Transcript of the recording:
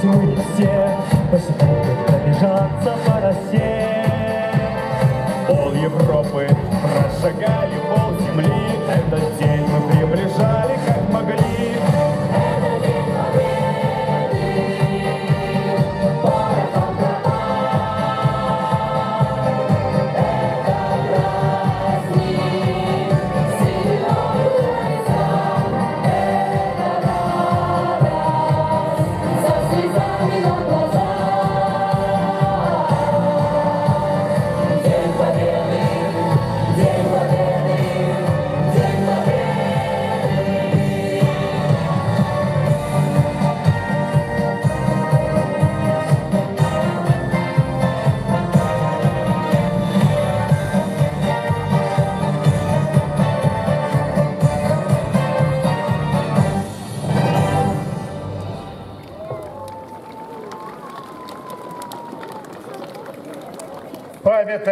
танцуем все, посему пробежаться по росе. Пол Европы прошагали, пол земли, это день. Пам'ятаємо.